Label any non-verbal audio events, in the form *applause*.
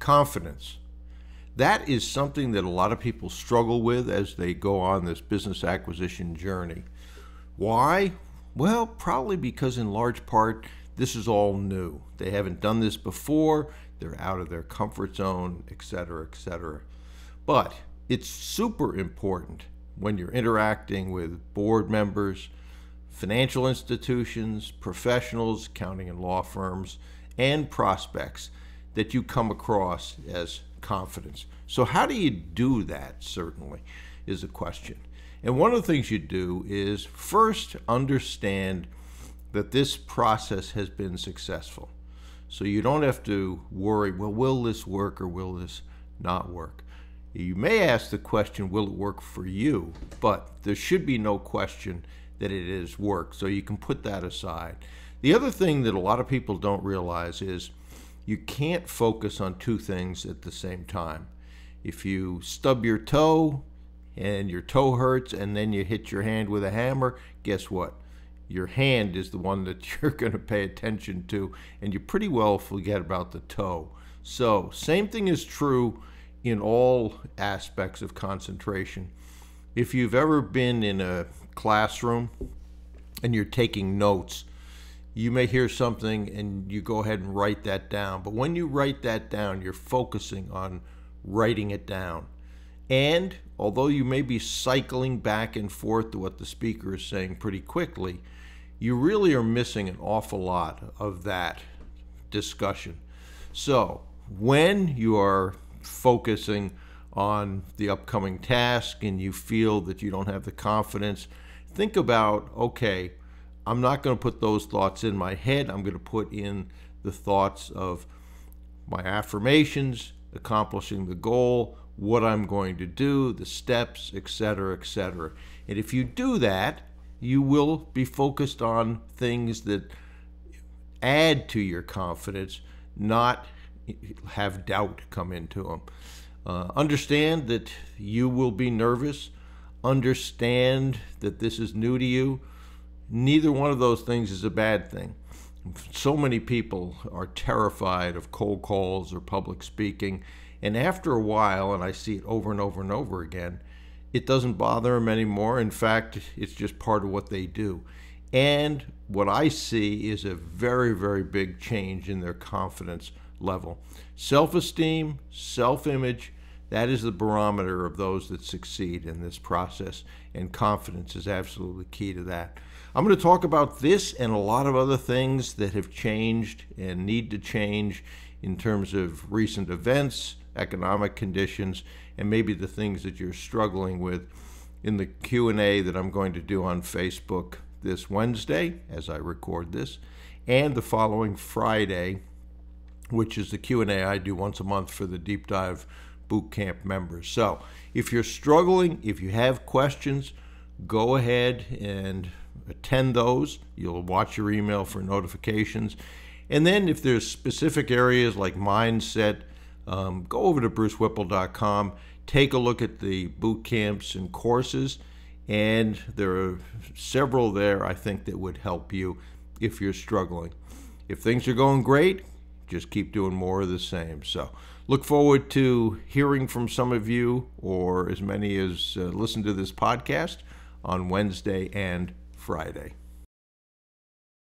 confidence. That is something that a lot of people struggle with as they go on this business acquisition journey. Why? Well, probably because in large part this is all new. They haven't done this before, they're out of their comfort zone, etc., etc. But it's super important when you're interacting with board members, financial institutions, professionals, accounting and law firms, and prospects that you come across as confidence. So, how do you do that? Certainly, is a question. And one of the things you do is first understand that this process has been successful. So you don't have to worry, well, will this work or will this not work? You may ask the question, will it work for you? But there should be no question that it is work. So you can put that aside. The other thing that a lot of people don't realize is you can't focus on two things at the same time. If you stub your toe and your toe hurts and then you hit your hand with a hammer, guess what? Your hand is the one that *laughs* you're going to pay attention to, and you pretty well forget about the toe. So, same thing is true in all aspects of concentration. If you've ever been in a classroom and you're taking notes, you may hear something and you go ahead and write that down. But when you write that down, you're focusing on writing it down. And although you may be cycling back and forth to what the speaker is saying pretty quickly, you really are missing an awful lot of that discussion. So, when you are focusing on the upcoming task and you feel that you don't have the confidence, think about okay, I'm not going to put those thoughts in my head. I'm going to put in the thoughts of my affirmations, accomplishing the goal, what I'm going to do, the steps, etc., etc. And if you do that, you will be focused on things that add to your confidence, not have doubt come into them. Uh, understand that you will be nervous. Understand that this is new to you. Neither one of those things is a bad thing. So many people are terrified of cold calls or public speaking. And after a while, and I see it over and over and over again, it doesn't bother them anymore. In fact, it's just part of what they do. And what I see is a very, very big change in their confidence level. Self esteem, self image, that is the barometer of those that succeed in this process, and confidence is absolutely key to that. I'm going to talk about this and a lot of other things that have changed and need to change in terms of recent events, economic conditions, and maybe the things that you're struggling with in the Q&A that I'm going to do on Facebook this Wednesday as I record this and the following Friday which is the Q&A I do once a month for the deep dive boot camp members. So, if you're struggling, if you have questions, go ahead and attend those. You'll watch your email for notifications. And then if there's specific areas like mindset, um, go over to brucewhipple.com, take a look at the boot camps and courses, and there are several there I think that would help you if you're struggling. If things are going great, just keep doing more of the same. So look forward to hearing from some of you or as many as uh, listen to this podcast on Wednesday and Friday.